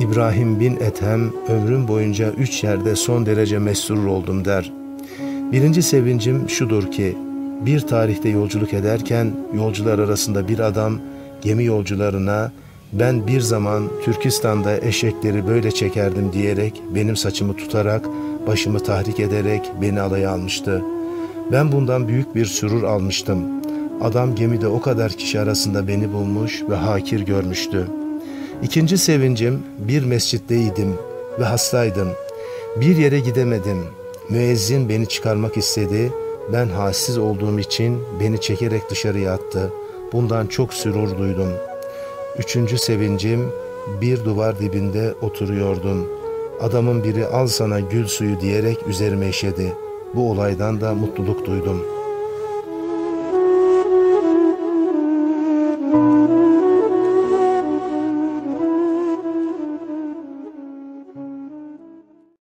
İbrahim bin Ethem ömrüm boyunca üç yerde son derece mesrur oldum der. Birinci sevincim şudur ki bir tarihte yolculuk ederken yolcular arasında bir adam gemi yolcularına ben bir zaman Türkistan'da eşekleri böyle çekerdim diyerek benim saçımı tutarak başımı tahrik ederek beni alaya almıştı. Ben bundan büyük bir sürur almıştım. Adam gemide o kadar kişi arasında beni bulmuş ve hakir görmüştü. İkinci sevincim bir mescitteydim ve hastaydım. Bir yere gidemedim. Müezzin beni çıkarmak istedi. Ben halsiz olduğum için beni çekerek dışarıya attı. Bundan çok sürur duydum. Üçüncü sevincim bir duvar dibinde oturuyordum. Adamın biri al sana gül suyu diyerek üzerime işedi. Bu olaydan da mutluluk duydum.''